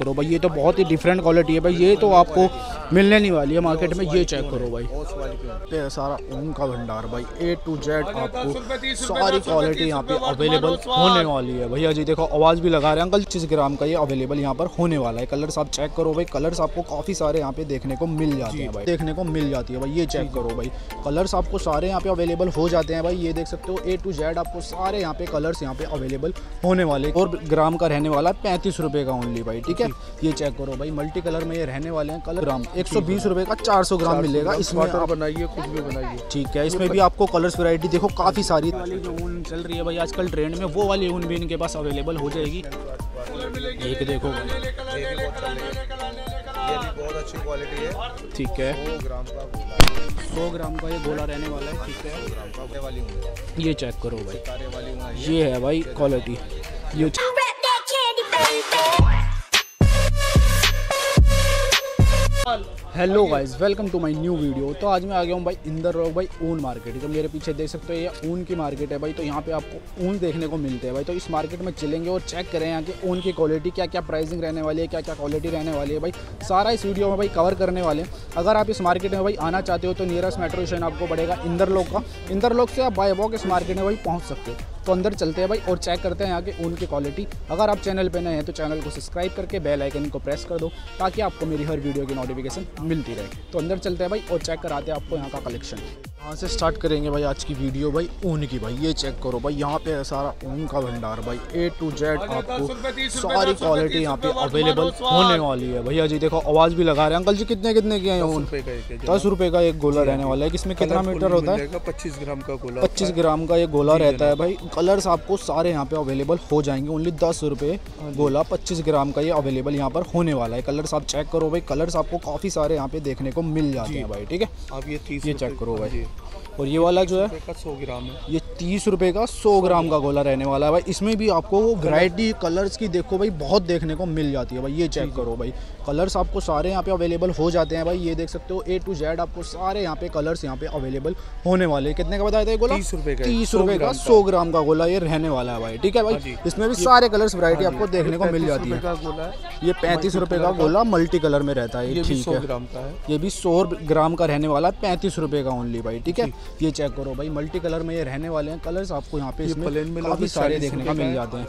करो भाई ये तो बहुत ही डिफरेंट क्वालिटी है भाई ये तो आपको मिलने नहीं वाली है मार्केट में ये चेक करो भाई। सारा ऊन का भंडार भाई ए टू जेड आपको सारी क्वालिटी यहाँ पे अवेलेबल होने वाली है भैया जी। देखो आवाज़ भी लगा रहे हैं अंकल पच्चीस ग्राम का ये अवेलेबल यहाँ पर होने वाला है। कलर्स आप चेक करो भाई कलर्स आपको काफ़ी सारे यहाँ पे देखने को मिल जाते हैं भाई देखने को मिल जाती है भाई ये चेक करो भाई। कलर्स आपको सारे यहाँ पे अवेलेबल हो जाते हैं भाई ये देख सकते हो ए टू जेड आपको सारे यहाँ पे कलर्स यहाँ पे अवेलेबल होने वाले और ग्राम का रहने वाला है पैंतीस रुपये का ओनली भाई ठीक है? ये चेक करो भाई मल्टी कलर में ये रहने वाले हैं। कलर ग्राम एक सौ बीस रुपये का चार सौ ग्राम मिलेगा। इसमें आप- बनाइए कुछ भी बनाइए। ठीक है इसमें भी आपको कलर्स वैरायटी देखो काफ़ी सारी वाली जो ऊन चल रही है भाई आजकल ट्रेंड में वो वाली ऊन भी इनके पास अवेलेबल हो जाएगी। एक देखो। बहुत अच्छी क्वालिटी है। ठीक है। सौ ग्राम का ये गोला रहने वाला है ठीक है। ये वाली ये चेक करो भाई। ये है भाई क्वालिटी ये hello guys, welcome to my new video. तो आज मैं आ गया हूँ भाई इंदर रोड भाई ऊन मार्केट। तो मेरे पीछे देख सकते हो ये ऊन की मार्केट है भाई तो यहाँ पे आपको ऊन देखने को मिलते हैं भाई। तो इस मार्केट में चलेंगे और चेक करें यहाँ की ऊन की क्वालिटी क्या क्या प्राइसिंग रहने वाली है क्या क्या क्वालिटी रहने वाली है भाई। सारा इस वीडियो में भाई कवर करने वाले हैं। अगर आप इस मार्केट में भाई आना चाहते हो तो नियरेस्ट मेट्रो स्टेशन आपको पड़ेगा इंदर लोक का। इंदर लोक से आप बाय वॉक इस मार्केट में भाई पहुँच सकते हो। तो अंदर चलते हैं भाई और चेक करते हैं यहाँ के ऊन की क्वालिटी अगर आप चैनल पे नए हैं तो चैनल को सब्सक्राइब करके बेल आइकन को प्रेस कर दो ताकि आपको मेरी हर वीडियो की नोटिफिकेशन मिलती रहे। तो अंदर चलते हैं भाई और चेक कराते हैं आपको यहाँ का कलेक्शन यहाँ से स्टार्ट करेंगे भाई आज की वीडियो भाई ऊन की भाई ये चेक करो भाई यहाँ पे है सारा ऊन का भंडार भाई। ए टू जेड आपको सारी क्वालिटी यहाँ पे अवेलेबल होने वाली है। भैया जी देखो आवाज़ भी लगा रहे हैं। अंकल जी कितने कितने के हैं ऊन का दस रुपए का एक गोला रहने वाला है। किसमें कितना मीटर होता है? पच्चीस ग्राम का गोला पच्चीस ग्राम का ये गोला रहता है भाई। कलर्स आपको सारे यहाँ पे अवेलेबल हो जाएँगे। ओनली दस रुपये गोला पच्चीस ग्राम का ये अवेलेबल यहाँ पर होने वाला है। कलर्स आप चेक करो भाई कलर्स आपको काफ़ी सारे यहाँ पे देखने को मिल जाते हैं भाई ठीक है? आप ये चीज़ ये चेक करो भाई। और ये वाला जो है का सौ ग्राम है। ये तीस रुपए का सौ ग्राम का गोला रहने वाला है भाई। इसमें भी आपको वो वैरायटी कलर्स की देखो भाई बहुत देखने को मिल जाती है भाई। ये चेक करो भाई। कलर्स आपको सारे यहाँ पे अवेलेबल हो जाते हैं भाई। ये देख सकते हो ए टू जेड आपको सारे यहाँ पे कलर्स यहाँ पे अवेलेबल होने वाले कितने का बताया था गोला? 30 रुपए का तीस 100 रुपए का सौ ग्राम का गोला ये रहने वाला है भाई। ठीक है हाँ भाई इसमें भी सारे कलर्स वरायटी आपको देखने को मिल जाती है। है। ये पैंतीस रुपए का गोला मल्टी कलर में रहता है। ठीक है। है। ये भी सौ ग्राम का रहने वाला है। पैंतीस रुपए का ओनली भाई। ठीक है? ये चेक करो भाई मल्टी कलर में ये रहने वाले हैं कलर्स आपको यहाँ पे इसमें काफ़ी सारे देखने को मिल जाते हैं।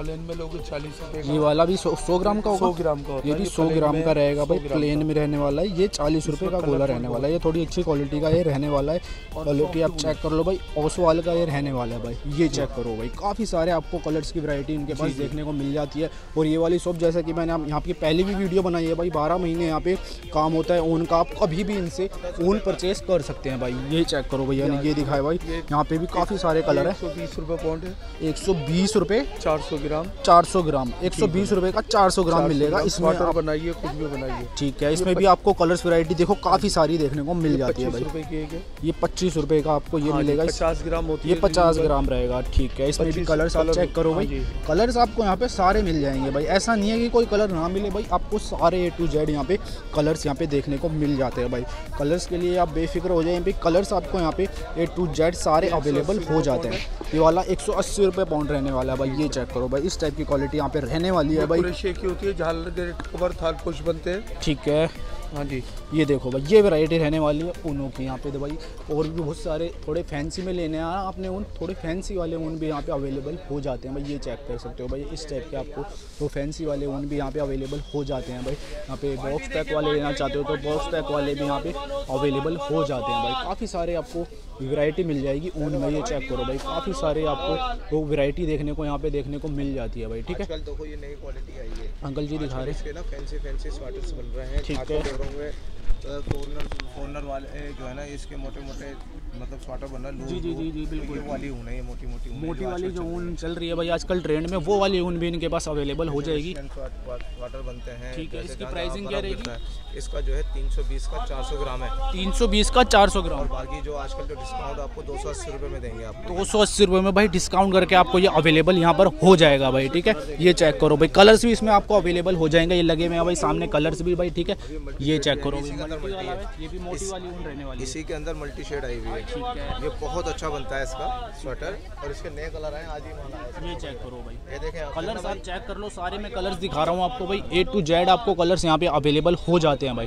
प्लेन में लोगे चालीस रुपए ये वाला भी सौ सौ ग्राम का होगा? 100 ग्राम का होता ये भी सौ ग्राम का रहेगा भाई प्लेन में रहने वाला है ये चालीस रुपए का गोला रहने वाला है ये थोड़ी अच्छी क्वालिटी का ये रहने वाला है। क्वालिटी आप चेक कर लो भाई ओसवाल का ये रहने वाला है भाई ये चेक करो भाई। काफ़ी सारे आपको कलर्स की वैरायटी इनके पास देखने को मिल जाती है। और ये वाली शॉप जैसा कि मैंने आप यहाँ की पहली भी वीडियो बनाई है भाई बारह महीने यहाँ पे काम होता है ऊन का। आप कभी भी इनसे ऊन परचेज कर सकते हैं भाई ये चेक करो भैया ने ये दिखाया भाई। यहाँ पे भी काफ़ी सारे कलर है। एक सौ बीस रुपए पाउंड है। एक सौ बीस रुपये चार सौ ग्राम चार सौ ग्राम। एक सौ बीस रुपये का चार सौ ग्राम मिलेगा। इसमें वाटर आप- बनाइए कुछ भी बनाइए। ठीक है इसमें भी आपको कलर्स वैरायटी देखो काफ़ी सारी देखने को मिल जाती है भाई। रुपए ये पच्चीस रुपए का आपको ये हाँ मिलेगा। पचास ग्राम होती ये पचास ग्राम रहेगा ठीक है। इसमें भी कलर्स आप कलर- चेक करो हाँ भाई। जी। कलर्स आपको यहाँ पे सारे मिल जाएँगे भाई। ऐसा नहीं है कि कोई कलर ना मिले भाई। आपको सारे ए टू जेड यहाँ पे कलर्स यहाँ पे देखने को मिल जाते हैं भाई। कलर्स के लिए आप बेफिक्र हो जाए यहाँ पे कलर्स आपको यहाँ पे ए टू जेड सारे अवेलेबल हो जाते हैं। ये वाला एक सौ अस्सी रुपये पाउंड रहने वाला है भाई। ये चेक करो भाई इस टाइप की क्वालिटी यहाँ पे रहने वाली है भाई। शेखी की होती है झालर के कवर थाल कुछ बनते हैं। ठीक है। हाँ जी। ये देखो भाई ये वैरायटी रहने वाली है ऊनों की यहाँ पे तो भाई। और भी बहुत सारे थोड़े फैंसी में लेने आना आपने ऊन थोड़े फैंसी वाले ऊन भी यहाँ पे अवेलेबल हो जाते हैं भाई ये चेक कर सकते हो भाई। इस टाइप के आपको वो फैंसी वाले ऊन भी यहाँ पे अवेलेबल हो जाते हैं भाई। यहाँ पे बॉक्स पैक वाले लेना चाहते हो तो बॉक्स पैक वाले भी यहाँ पे अवेलेबल हो जाते हैं भाई। काफ़ी सारे आपको वैरायटी मिल जाएगी ऊन में ये चेक करो भाई। काफ़ी सारे आपको वो वैरायटी देखने को यहाँ पे देखने को मिल जाती है भाई ठीक है? आजकल देखो ये नई क्वालिटी आई है। अंकल जी दिखा हैं। रहे हैं ठीक है। देख फोनर कॉर्नर कॉर्नर वाले जो है ना इसके मोटे मोटे मतलब स्वेटर बन रहा है जी, जी, जी, जी, तो बिल्कुल। ये वाली ऊन है ये मोटी मोटी ऊन मोटी वाली जो ऊन चल रही है भाई आजकल ट्रेंड में वो वाली ऊन भी इनके पास अवेलेबल हो जाएगी। स्वेटर बनते हैं ठीक है, इसकी प्राइसिंग क्या रहेगी? इसका जो है 320 का 400 ग्राम है। 320 का 400 और ग्राम। बाकी जो आजकल जो डिस्काउंट आपको दो सौ अस्सी में देंगे आप दो सौ अस्सी में भाई डिस्काउंट करके आपको ये अवेलेबल यहाँ पर हो जाएगा भाई ठीक है? ये चेक करो भाई कलर्स भी इसमें आपको अवेलेबल हो जाएँगे ये लगे हुए हैं भाई सामने कलर्स भी भाई ठीक है? ये चेक करो। ये भी मोटी वाली ऊन रहने वाली इसी के अंदर मल्टी शेड आई हुई है। भाई ठीक है। ये बहुत अच्छा बनता है इसका स्वेटर और इसके नए कलर आए आज ही माना है। ये चेक करो भाई। ये देखें कलर कलर्स आप चेक कर लो सारे मैं कलर्स दिखा रहा हूँ आपको भाई। ए टू जेड आपको कलर्स यहाँ पे अवेलेबल हो जाते हैं भाई।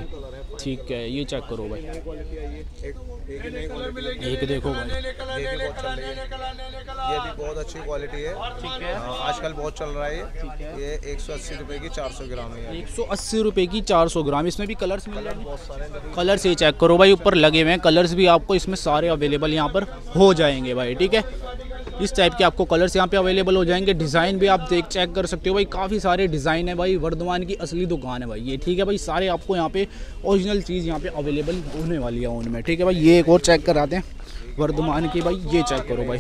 ठीक है ये चेक करो भाई। एक देखो भाई। ये भी बहुत चल रही है ये भी बहुत अच्छी क्वालिटी है। ठीक है। आजकल बहुत चल रहा है ये। एक सौ अस्सी रुपये की चार सौ ग्राम है। एक सौ अस्सी रुपये की चार सौ ग्राम इसमें भी कलर्स मिल जाएँगे। बहुत सारे हैं। कलर्स ये चेक करो भाई ऊपर लगे हुए हैं। कलर्स भी आपको इसमें सारे अवेलेबल यहाँ पर हो जाएँगे भाई ठीक है? इस टाइप के आपको कलर्स यहाँ पे अवेलेबल हो जाएँगे। डिज़ाइन भी आप देख चेक कर सकते हो भाई। काफ़ी सारे डिज़ाइन है भाई। वर्धमान की असली दुकान है भाई। ये ठीक है भाई। सारे आपको यहाँ पे ओरिजिनल चीज़ यहाँ पे अवेलेबल होने वाली है उनमें ठीक है भाई। ये एक और चेक कराते हैं। वर्धमान की भाई। ये चेक करो भाई।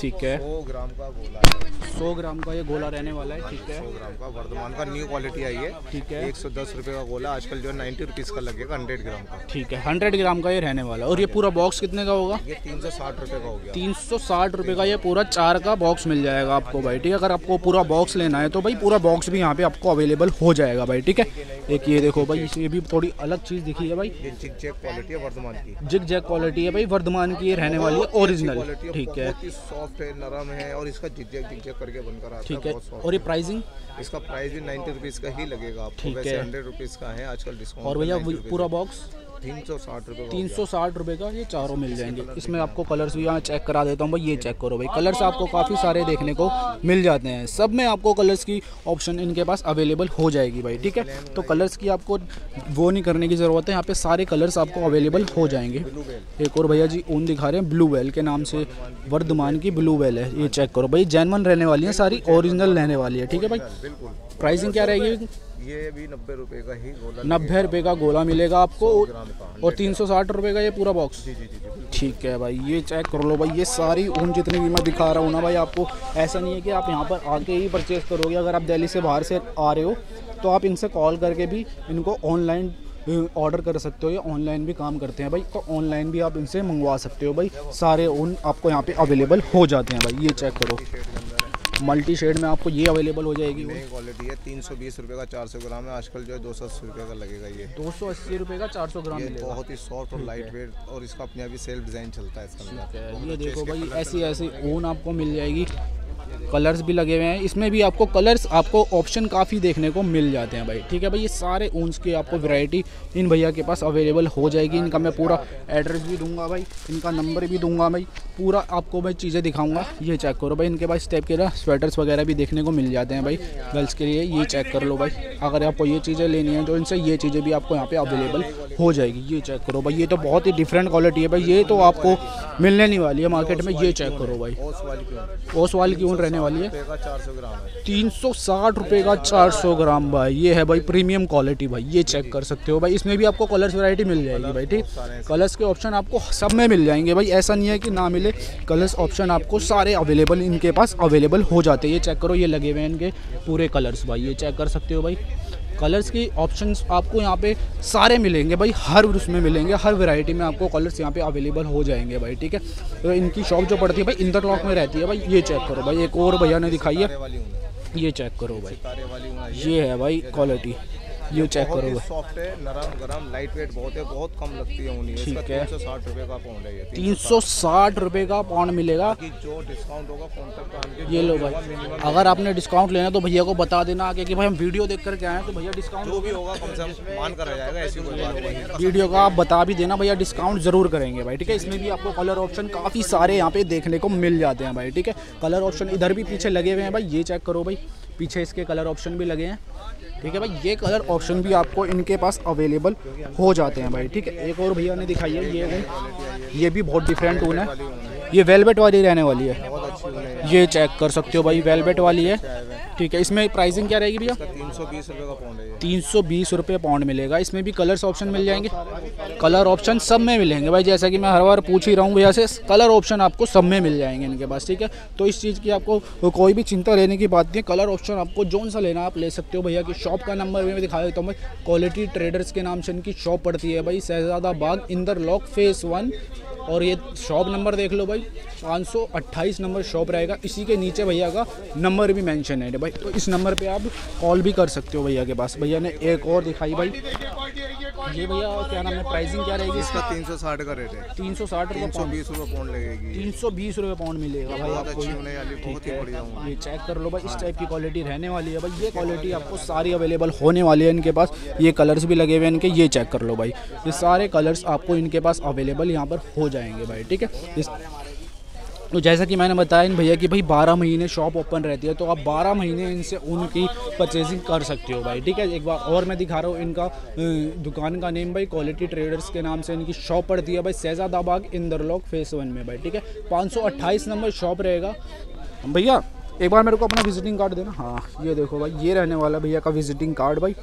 ठीक है। सौ ग्राम का ये गोला रहने वाला है ठीक है। सौ ग्राम का वर्धमान का न्यू क्वालिटी आई है। ठीक है। एक सौ दस रुपये का गोला आजकल जो है नाइन्टी रुपीज़ का लगेगा हंड्रेड ग्राम का। ठीक है हंड्रेड ग्राम का ये रहने वाला है। और ये पूरा बॉक्स कितने का होगा? ये तीन सौ साठ रुपये का हो गया। तीन सौ साठ रुपये का ये पूरा चार का बॉक्स मिल जाएगा आपको भाई ठीक है। अगर आपको पूरा बॉक्स लेना है तो भाई पूरा बॉक्स भी यहाँ पे आपको अवेलेबल हो जाएगा भाई ठीक है। एक ये देखो भाई ये भी थोड़ी अलग चीज़ दिखी है भाई। जिग जैक क्वालिटी है वर्धमान की। जिग जैक क्वालिटी है भाई वर्धमान की ये रहने वाली है ओरिजिनल क्वालिटी ठीक है। सॉफ्ट है नरम है और इसका जिग जैक जिग जैक करके बनकर आता ठीक है। और ये प्राइसिंग इसका प्राइस भी नाइन्टी रुपीज़ का ही लगेगा आपको वैसे हंड्रेड रुपीज़ का है आजकल डिस्काउंट और भैया पूरा बॉक्स तीन सौ साठ रुपये का तीन सौ साठ का ये चारों मिल जाएँगे। इसमें आपको कलर्स भी यहाँ चेक करा देता हूँ भाई, ये चेक करो भाई। कलर्स आपको काफ़ी सारे देखने को मिल जाते हैं। सब में आपको कलर्स की ऑप्शन इनके पास अवेलेबल हो जाएगी भाई, ठीक है? तो कलर्स की आपको वो नहीं करने की ज़रूरत है। यहाँ पे सारे कलर्स आपको अवेलेबल हो जाएँगे। एक और भैया जी, ऊन दिखा रहे हैं ब्लू वेल के नाम से। वर्धमान की ब्लू वेल है, ये चेक करो भाई। जैनवन रहने वाली है, सारी ओरिजिनल रहने वाली है, ठीक है भाई? प्राइसिंग क्या रहेगी? ये भी नब्बे रुपए का ही गोला नब्बे रुपये का गोला मिलेगा आपको और तीन सौ साठ रुपये का ये पूरा बॉक्स जी जी जी जी ठीक है भाई ये चेक कर लो भाई ये सारी ऊन जितनी भी मैं दिखा रहा हूँ ना भाई आपको ऐसा नहीं है कि आप यहाँ पर आके ही परचेज़ करोगे। अगर आप दिल्ली से बाहर से आ रहे हो तो आप इनसे कॉल करके भी इनको ऑनलाइन ऑर्डर कर सकते हो या ऑनलाइन भी काम करते हैं भाई। तो ऑनलाइन भी आप इनसे मंगवा सकते हो भाई सारे ऊन आपको यहाँ पे अवेलेबल हो जाते हैं भाई ये चेक करो। मल्टी शेड में आपको ये अवेलेबल हो जाएगी नई क्वालिटी है तीन सौ बीस रुपये का चार सौ ग्राम है आजकल जो है दो सौ अस्सी रुपये का लगेगा ये। दो सौ अस्सी रुपये का चार सौ ग्राम बहुत ही सॉफ्ट और लाइट वेट और इसका अपने अभी सेल्फ डिज़ाइन चलता है इसका ये देखो भाई ऐसी ऐसी ऊन आपको मिल जाएगी। कलर्स भी लगे हुए हैं। इसमें भी आपको कलर्स, आपको ऑप्शन काफ़ी देखने को मिल जाते हैं भाई। ठीक है भाई, ये सारे ऊन्स की आपको वैरायटी इन भैया के पास अवेलेबल हो जाएगी। इनका मैं पूरा एड्रेस भी दूँगा भाई, इनका नंबर भी दूँगा भाई। पूरा आपको मैं चीज़ें दिखाऊँगा, ये चेक करो भाई। इनके पास टाइप के ना स्वेटर्स वगैरह भी देखने को मिल जाते हैं भाई। गर्ल्स के लिए ये चेक कर लो भाई। अगर आपको ये चीज़ें लेनी है तो इनसे ये चीज़ें भी आपको यहाँ पर अवेलेबल हो जाएगी। ये चेक करो भाई, ये तो बहुत ही डिफरेंट क्वालिटी है भाई। ये तो आपको मिलने नहीं वाली है मार्केट में, ये चेक करो भाई। ओस वाली क्यों? ओस वाली की ऊन रहने वाली है? चार सौ ग्राम तीन सौ साठ रुपये का चार सौ ग्राम भाई ये है भाई प्रीमियम क्वालिटी भाई ये चेक कर सकते हो भाई। इसमें भी आपको कलर्स वैरायटी मिल जाएगी भाई ठीक? कलर्स के ऑप्शन आपको सब में मिल जाएँगे भाई ऐसा नहीं है कि ना मिले। कलर्स ऑप्शन आपको सारे अवेलेबल इनके पास अवेलेबल हो जाते हैं। ये चेक करो ये लगे हुए हैं इनके पूरे कलर्स भाई ये चेक कर सकते हो भाई। कलर्स की ऑप्शंस आपको यहाँ पे सारे मिलेंगे भाई हर उसमें मिलेंगे हर वैरायटी में आपको कलर्स यहाँ पे अवेलेबल हो जाएँगे भाई ठीक है? तो इनकी शॉप जो पड़ती है भाई इंदरलॉक में रहती है भाई ये चेक करो भाई एक और भैया ने दिखाई है ये चेक करो भाई। ये। है भाई क्वालिटी ये चेक करो सॉफ्ट है नरम गरम लाइट वेट बहुत है बहुत कम लगती है इसका ठीक है। तीन सौ साठ रुपये का पाउंड है ये तीन सौ साठ। रुपये का पाउंड मिलेगा। जो डिस्काउंट होगा काउंटर पे आके ये लो भाई। अगर आपने डिस्काउंट लेना है तो भैया को बता देना आगे कि भाई हम वीडियो देख करके आए हैं तो भैया डिस्काउंट जो भी होगा। कम से कम मान करा जाएगा ऐसी वीडियो का आप बता भी देना भैया डिस्काउंट ज़रूर करेंगे भाई ठीक है? इसमें भी आपको कलर ऑप्शन काफ़ी सारे यहाँ पे देखने को मिल जाते हैं भाई ठीक है? कलर ऑप्शन इधर भी पीछे लगे हुए हैं भाई ये चेक करो भाई। पीछे इसके कलर ऑप्शन भी लगे हैं। ठीक है भाई, ये कलर ऑप्शन भी आपको इनके पास अवेलेबल हो जाते हैं भाई, ठीक है? एक और भैया ने दिखाई है, ये ऊन ये भी बहुत डिफरेंट ऊन है। ये वेलवेट वाली रहने वाली है। ये चेक कर सकते हो भाई वेलबेट वाली है। ठीक है इसमें प्राइसिंग क्या रहेगी भैया? तीन सौ बीस रुपये का पाउंड है तीन सौ बीस रुपये पाउंड मिलेगा। इसमें भी कलर्स ऑप्शन मिल जाएँगे। कलर ऑप्शन सब में मिलेंगे भाई जैसा कि मैं हर बार पूछ ही रहा हूँ भैया से कलर ऑप्शन आपको सब में मिल जाएँगे इनके पास ठीक है? तो इस चीज़ की आपको कोई भी चिंता लेने की बात नहीं कलर ऑप्शन आपको जोन सा लेना आप ले सकते हो भैया की शॉप का नंबर भी मैं दिखा देता हूँ भाई। क्वालिटी ट्रेडर्स के नाम से इनकी शॉप पड़ती है भाई Shahzada Bagh Inderlok phase one और ये शॉप नंबर देख लो भाई। 528 नंबर शॉप रहेगा। इसी के नीचे भैया का नंबर भी मेंशन है। भाई तो इस नंबर पे आप कॉल भी कर सकते हो भैया के पास। भैया ने एक और दिखाई भाई। ये भैया क्या नाम है? प्राइसिंग क्या रहेगी? इसका तीन सौ साठ का रेट है। तीन सौ साठ तीन सौ पाउंड बीस रुपये पौंड लगेगी। तीन सौ बीस रुपये पाउंड मिलेगा भाई आपको। अच्छी ये। होने वाली बहुत ही बढ़िया ये चेक कर लो भाई इस टाइप की क्वालिटी रहने वाली है भाई। ये क्वालिटी आपको सारी अवेलेबल होने वाली है इनके पास। ये कलर्स भी लगे हुए हैं इनके ये चेक कर लो भाई। ये सारे कलर्स आपको इनके पास अवेलेबल यहाँ पर हो जाएँगे भाई ठीक है? इस तो जैसा कि मैंने बताया इन भैया कि भाई 12 महीने शॉप ओपन रहती है तो आप 12 महीने इनसे उनकी परचेजिंग कर सकते हो भाई, ठीक है? एक बार और मैं दिखा रहा हूँ इनका दुकान का नेम भाई क्वालिटी ट्रेडर्स के नाम से इनकी शॉप पड़ती है भाई शहजादाबाग इंदरलॉक फेस वन में भाई, ठीक है? पाँच सौ अट्ठाईस नंबर शॉप रहेगा। भैया एक बार मेरे को अपना विजिटिंग कार्ड देना। हाँ ये देखो भाई, ये रहने वाला भैया का विजिटिंग कार्ड भाई।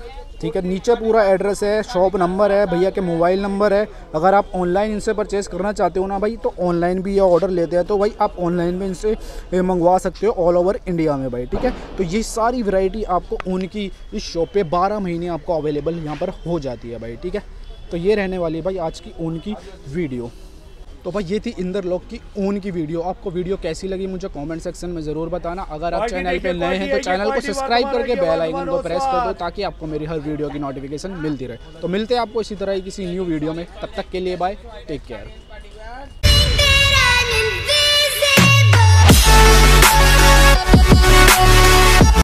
ठीक है, नीचे पूरा एड्रेस है शॉप नंबर है, भैया के मोबाइल नंबर है। अगर आप ऑनलाइन इनसे परचेस करना चाहते हो ना भाई तो ऑनलाइन भी ये ऑर्डर लेते हैं। तो भाई, आप ऑनलाइन भी इनसे मंगवा सकते हो ऑल ओवर इंडिया में भाई, ठीक है? तो ये सारी वैरायटी आपको उनकी इस शॉप पे 12 महीने आपको अवेलेबल यहाँ पर हो जाती है भाई, ठीक है? तो ये रहने वाली है भाई आज की ऊन की वीडियो तो भाई ये थी इंदर लॉक की ऊन की वीडियो। आपको वीडियो कैसी लगी मुझे कमेंट सेक्शन में ज़रूर बताना। अगर आप चैनल पे नए हैं तो चैनल को सब्सक्राइब करके बेल आइकन को प्रेस कर दो ताकि आपको मेरी हर वीडियो की नोटिफिकेशन मिलती रहे। तो मिलते हैं आपको इसी तरह की किसी न्यू वीडियो में। तब तक के लिए बाय टेक केयर